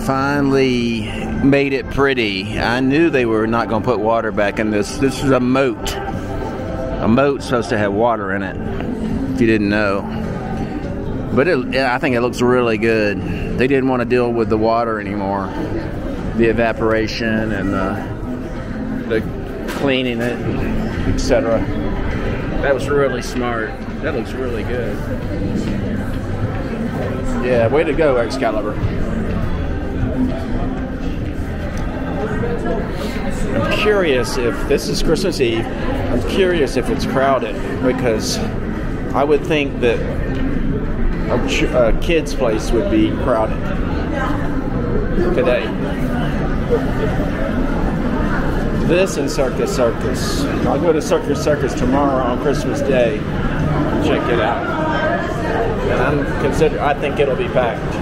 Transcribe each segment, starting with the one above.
finally made it pretty. I knew they were not going to put water back in this. This is a moat. A moat supposed to have water in it, if you didn't know. But it, I think it looks really good. They didn't want to deal with the water anymore, the evaporation and the, the cleaning it, etc. That was really smart. That looks really good. Yeah, way to go, Excalibur. I'm curious if this is Christmas Eve. I'm curious if it's crowded because I would think that a, a kid's place would be crowded today. This and Circus Circus. I'll go to Circus Circus tomorrow on Christmas Day. Check it out. And I'm consider I think it'll be packed.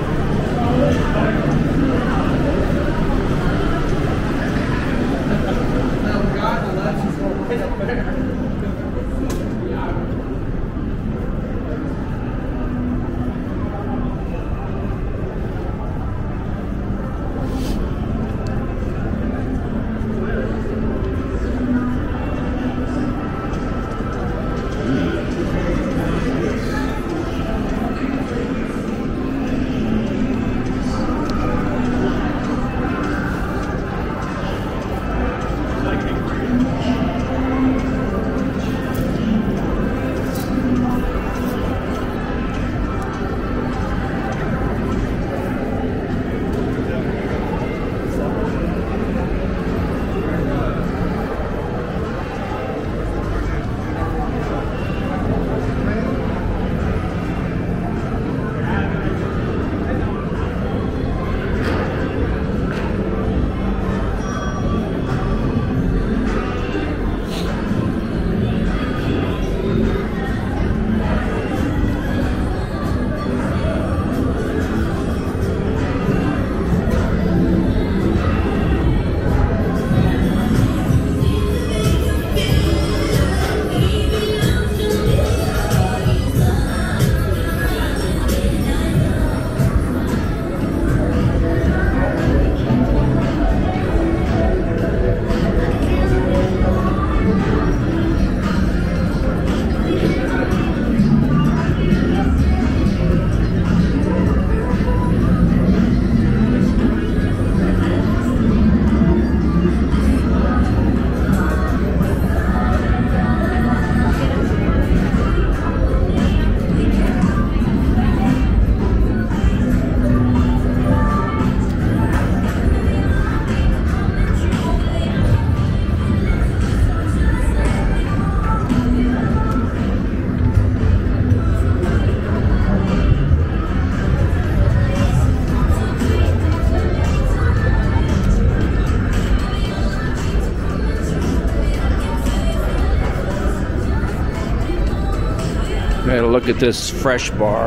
Look at this fresh bar.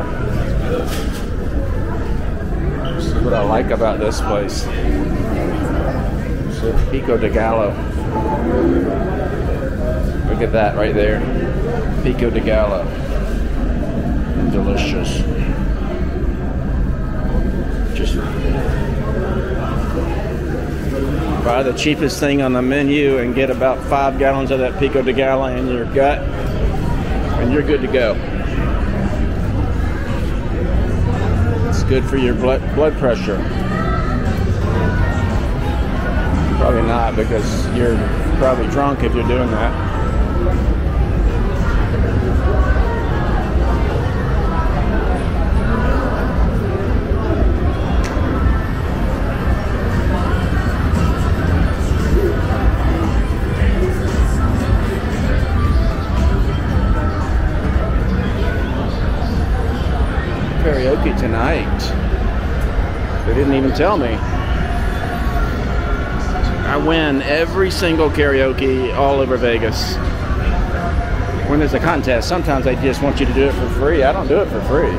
Is what I like about this place. Pico de Gallo. Look at that right there. Pico de Gallo. Delicious. Just buy the cheapest thing on the menu and get about five gallons of that Pico de Gallo in your gut, and you're good to go. Good for your blood blood pressure. Probably not because you're probably drunk if you're doing that. Tonight. They didn't even tell me. I win every single karaoke all over Vegas. When there's a contest, sometimes they just want you to do it for free. I don't do it for free.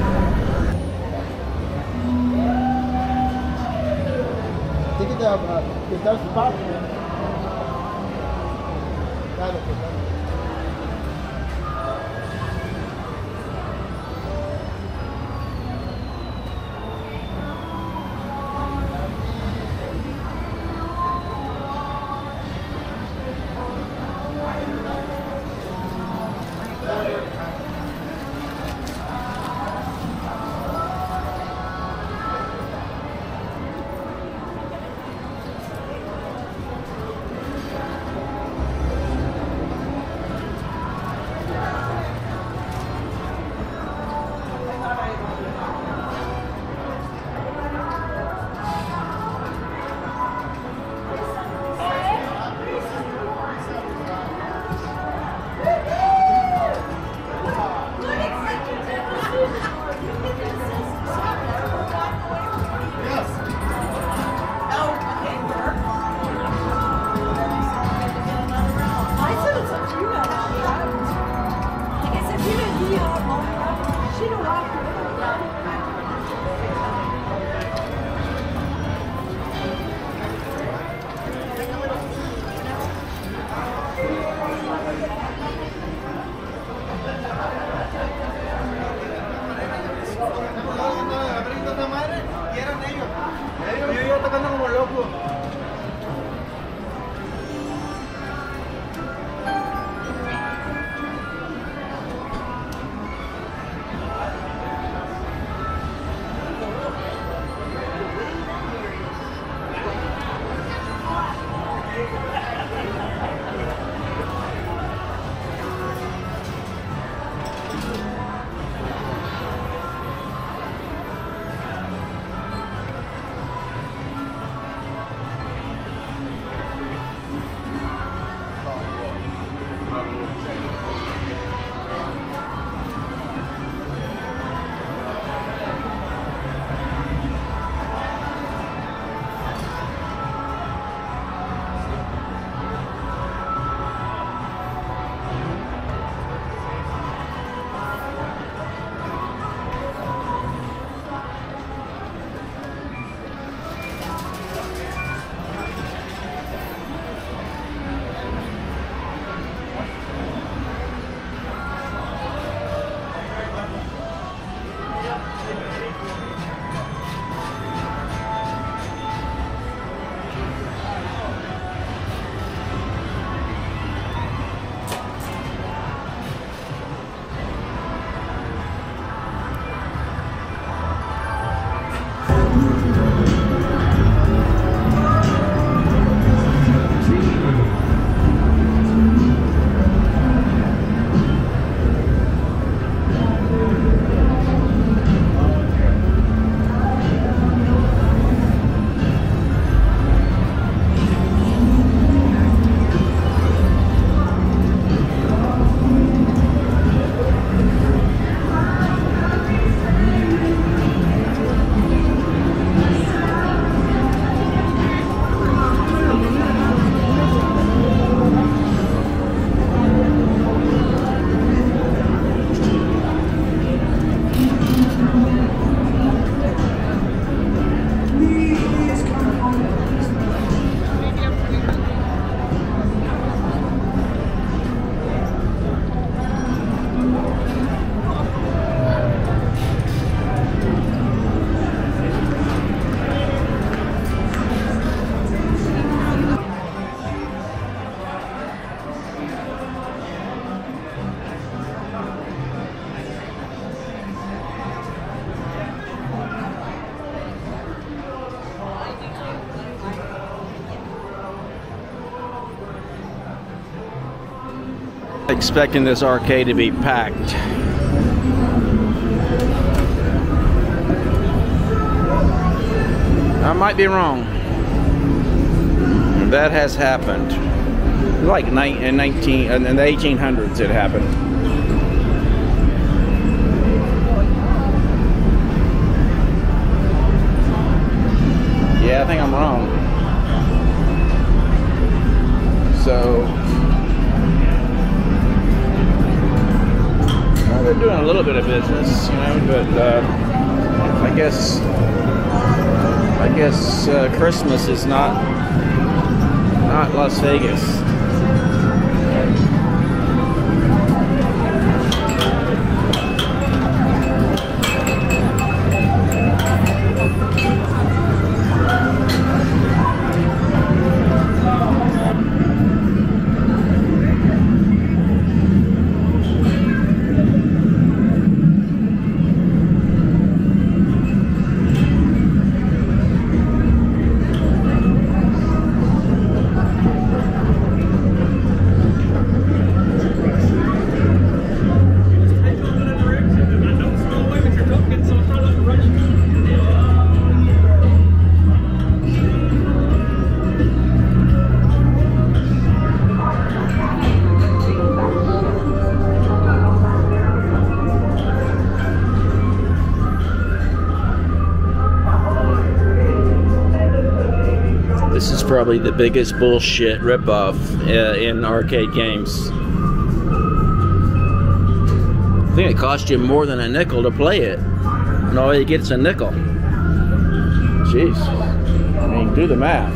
Expecting this arcade to be packed. I might be wrong. That has happened. Like in 19 in the 1800s it happened. Guess uh, Christmas is not not Las Vegas. Probably the biggest bullshit ripoff uh, in arcade games. I think it cost you more than a nickel to play it. And all you get is a nickel. Jeez. I mean, do the math.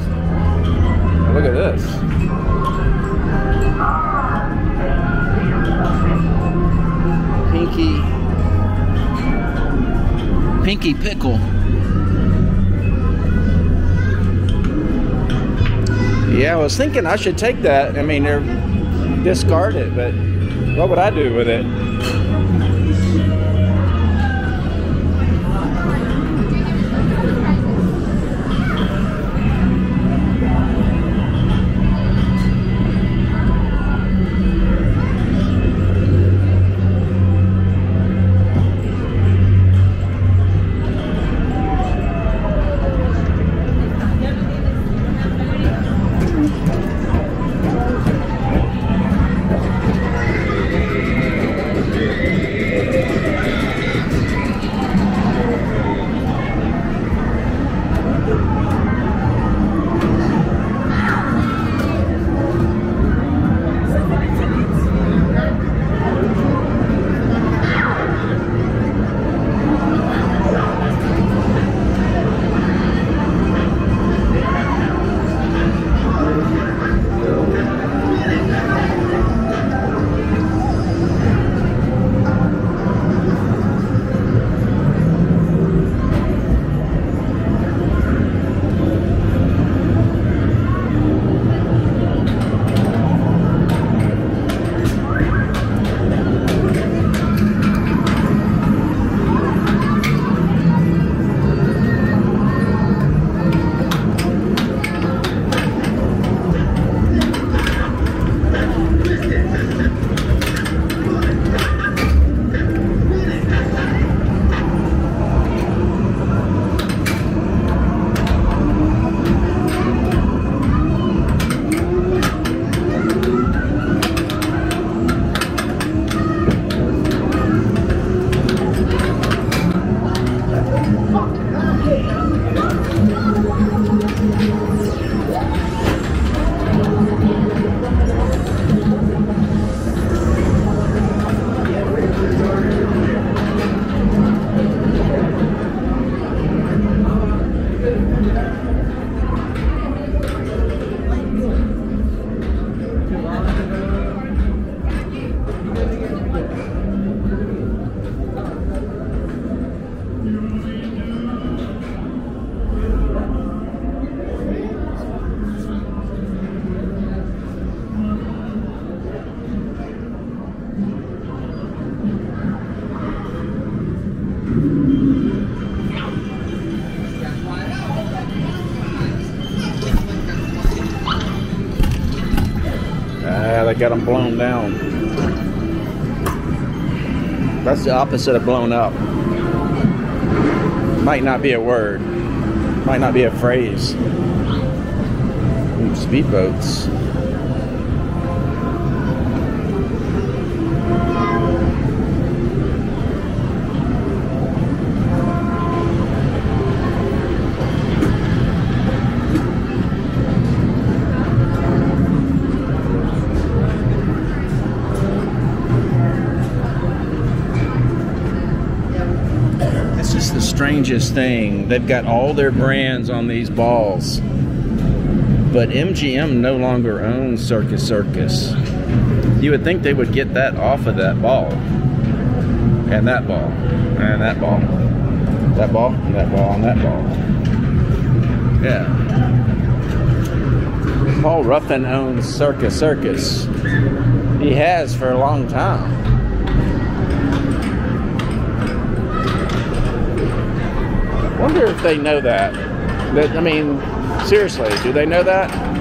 Look at this. Pinky. Pinky Pickle. Yeah, I was thinking I should take that. I mean, they're discarded, but what would I do with it? They got them blown down. That's the opposite of blown up. Might not be a word. Might not be a phrase. Ooh, speedboats. Strangest thing. They've got all their brands on these balls. But MGM no longer owns Circus Circus. You would think they would get that off of that ball. And that ball. And that ball. That ball, and that ball, and that ball. Yeah. Paul Ruffin owns Circus Circus. He has for a long time. Wonder if they know that. That I mean, seriously, do they know that?